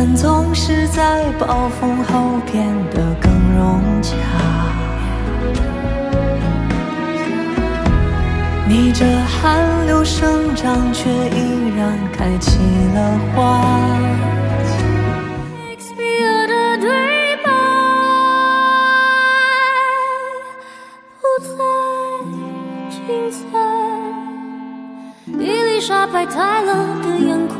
但总是在暴风后变得更融洽。逆着寒流生长，却依然开起了花。expir 的对白不再精彩，伊丽莎白泰勒的眼眶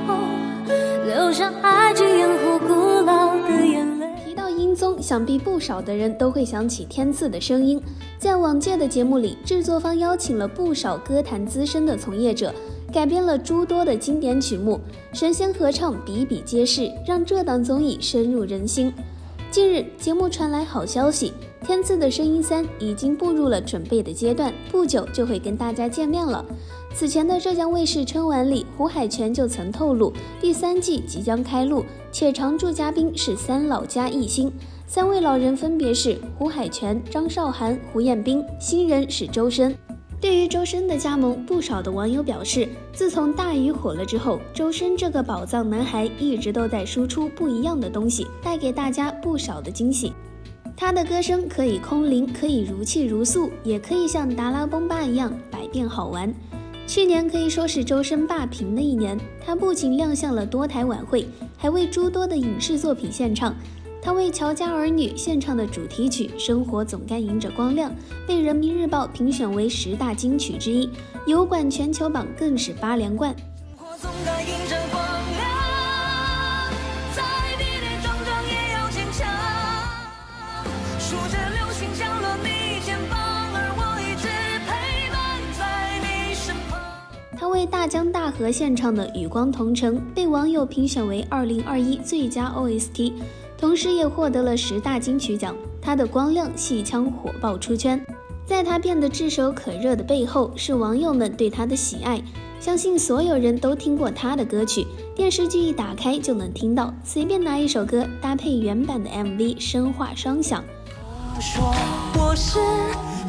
想必不少的人都会想起天赐的声音。在往届的节目里，制作方邀请了不少歌坛资深的从业者，改编了诸多的经典曲目，神仙合唱比比皆是，让这档综艺深入人心。近日，节目传来好消息，《天赐的声音三》已经步入了准备的阶段，不久就会跟大家见面了。此前的浙江卫视春晚里，胡海泉就曾透露，第三季即将开录，且常驻嘉宾是三老加一新。三位老人分别是胡海泉、张韶涵、胡彦斌，新人是周深。对于周深的加盟，不少的网友表示，自从大鱼火了之后，周深这个宝藏男孩一直都在输出不一样的东西，带给大家不少的惊喜。他的歌声可以空灵，可以如泣如诉，也可以像达拉崩吧一样百变好玩。去年可以说是周深霸屏的一年，他不仅亮相了多台晚会，还为诸多的影视作品献唱。他为《乔家儿女》献唱的主题曲《生活总该迎着光亮》被人民日报评选为十大金曲之一，油管全球榜更是八连冠。生活总该迎着光亮，再跌跌撞撞也要坚强。数着流星降落你肩膀，而我一直陪伴在你身旁。他为大江大河献唱的《与光同尘》被网友评选为二零二一最佳 OST。同时也获得了十大金曲奖。他的光亮戏腔火爆出圈，在他变得炙手可热的背后，是网友们对他的喜爱。相信所有人都听过他的歌曲，电视剧一打开就能听到，随便拿一首歌搭配原版的 MV，声画双响。我说我是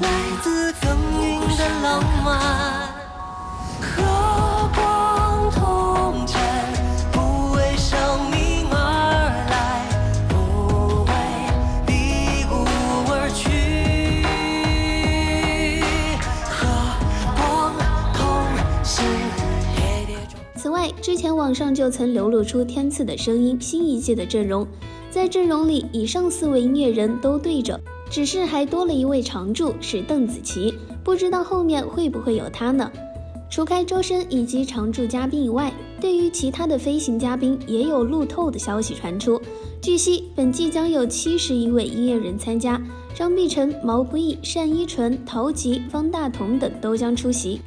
来自耕耘的浪漫，此外，之前网上就曾流露出天赐的声音新一季的阵容，在阵容里，以上四位音乐人都对着，只是还多了一位常驻，是邓紫棋，不知道后面会不会有她呢？除开周深以及常驻嘉宾以外，对于其他的飞行嘉宾也有路透的消息传出。据悉，本季将有七十一位音乐人参加，张碧晨、毛不易、单依纯、陶吉、方大同等都将出席。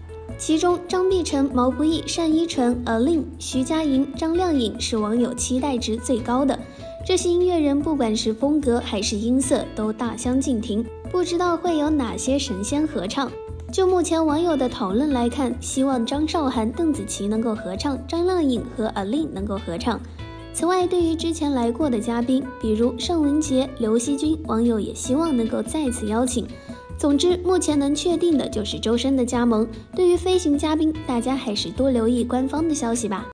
其中，张碧晨、毛不易、单依纯、A-Lin、徐佳莹、张靓颖是网友期待值最高的。这些音乐人不管是风格还是音色都大相径庭，不知道会有哪些神仙合唱。就目前网友的讨论来看，希望张韶涵、邓紫棋能够合唱，张靓颖和 A-Lin 能够合唱。此外，对于之前来过的嘉宾，比如尚雯婕、刘惜君，网友也希望能够再次邀请。总之，目前能确定的就是周深的加盟。对于飞行嘉宾，大家还是多留意官方的消息吧。